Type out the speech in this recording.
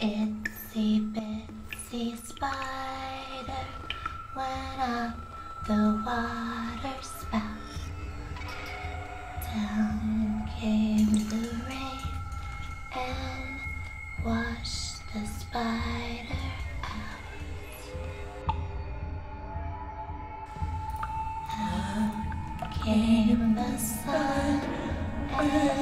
Itsy bitsy spider went up the water spout. Down came the rain and washed the spider out. Out came the sun and